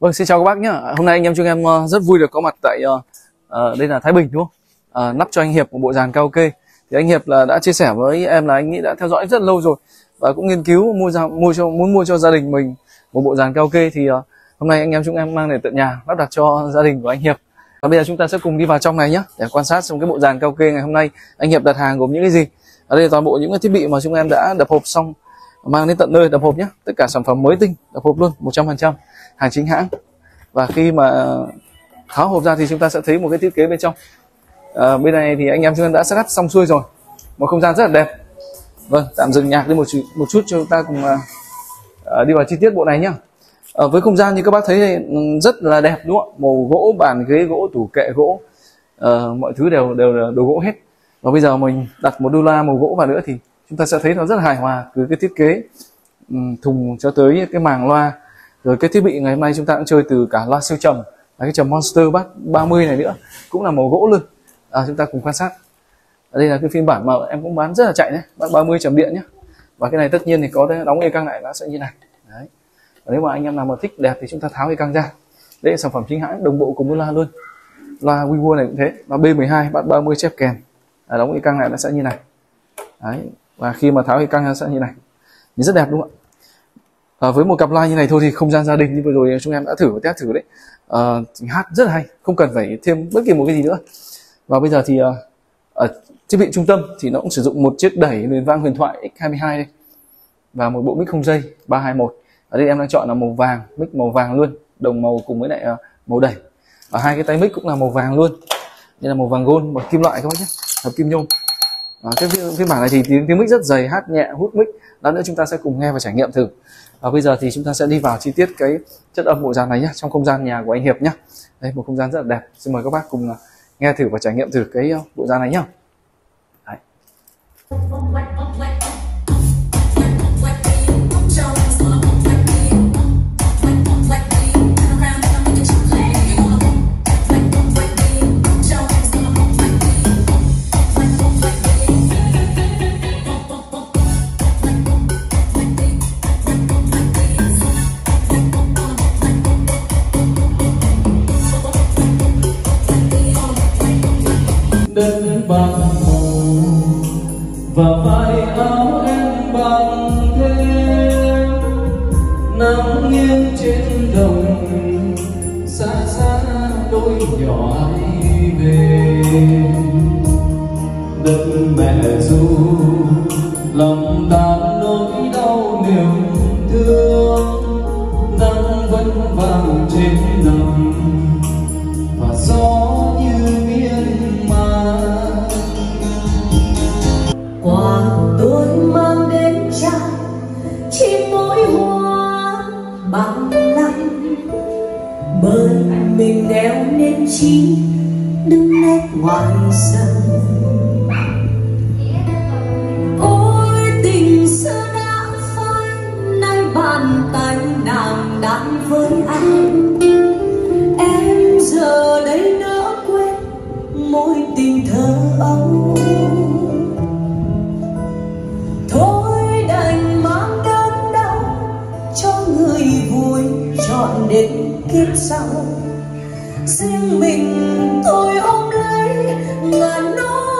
Vâng, xin chào các bác nhé. Hôm nay anh em chúng em ờ, rất vui được có mặt tại uh, uh, đây là Thái Bình đúng không? Uh, nắp cho anh Hiệp một bộ dàn karaoke. Thì anh Hiệp là đã chia sẻ với em là anh nghĩ đã theo dõi rất lâu rồi và cũng nghiên cứu mua ra mua cho muốn mua cho gia đình mình một bộ dàn karaoke thì uh, hôm nay anh em chúng em mang đến tận nhà lắp đặt cho gia đình của anh Hiệp. Và bây giờ chúng ta sẽ cùng đi vào trong này nhé để quan sát xem cái bộ dàn karaoke ngày hôm nay anh Hiệp đặt hàng gồm những cái gì. Ở đây là toàn bộ những cái thiết bị mà chúng em đã đập hộp xong mang đến tận nơi đập hộp nhé. Tất cả sản phẩm mới tinh đập hộp luôn 100% hàng chính hãng. Và khi mà tháo hộp ra thì chúng ta sẽ thấy một cái thiết kế bên trong. À, bên này thì anh em chúng ta đã setup xong xuôi rồi. Một không gian rất là đẹp. Vâng tạm dừng nhạc đi một chút một chút cho chúng ta cùng à, à đi vào chi tiết bộ này nhá. À, với không gian như các bác thấy ừ, rất là đẹp đúng không màu gỗ bàn ghế gỗ tủ kệ gỗ. À, mọi thứ đều đều là đồ gỗ hết. Và bây giờ mình đặt một đô la màu gỗ vào nữa thì chúng ta sẽ thấy nó rất hài hòa từ cái thiết kế thùng cho tới cái màng loa rồi cái thiết bị ngày hôm nay chúng ta cũng chơi từ cả loa siêu trầm là cái trầm monster Bass 30 này nữa cũng là màu gỗ luôn. À, chúng ta cùng quan sát. Ở đây là cái phiên bản mà em cũng bán rất là chạy nhé Bass 30 trầm điện nhé. Và cái này tất nhiên thì có đóng e căng lại nó sẽ như này. Đấy. Và nếu mà anh em nào mà thích đẹp thì chúng ta tháo e căng ra. Đây là sản phẩm chính hãng đồng bộ cùng với loa luôn. Loa Wiwo này cũng thế loa B12 Bass 30 chép kèn. À, đóng e căng lại nó sẽ như này. Đấy và khi mà tháo cái căng ra sẽ như này. Nhìn rất đẹp đúng không ạ? À, với một cặp loa như này thôi thì không gian gia đình như vừa rồi chúng em đã thử và test thử đấy. À, hát rất là hay không cần phải thêm bất kỳ một cái gì nữa. Và bây giờ thì à, ở thiết bị trung tâm thì nó cũng sử dụng một chiếc đẩy nền vang huyền thoại X22 đây. Và một bộ mic không dây 321 ở đây em đang chọn là màu vàng mic màu vàng luôn đồng màu cùng với lại à, màu đẩy. Và hai cái tay mic cũng là màu vàng luôn. Đây là màu vàng gold một kim loại các bác nhé hợp kim nhôm à, cái phiên bản này thì tiếng tiếng mic rất dày hát nhẹ hút mic. Đó nữa chúng ta sẽ cùng nghe và trải nghiệm thử. Và bây giờ thì chúng ta sẽ đi vào chi tiết cái chất âm bộ dàn này nhé trong không gian nhà của anh Hiệp nhé đây một không gian rất là đẹp. Xin mời các bác cùng à, nghe thử và trải nghiệm thử cái ờ, bộ dàn này nhé đất bằng màu và vai áo em bằng thêm nắng nghiêng trên đồng, xa xa đôi nhỏ ai về. Đất mẹ ru, lòng quà tôi mang đến cha, chỉ mỗi hoa bằng lăng bởi mình đeo nên chi đứng nét ngoài sân. Sau. Riêng mình tôi ôm lấy ngàn nỗi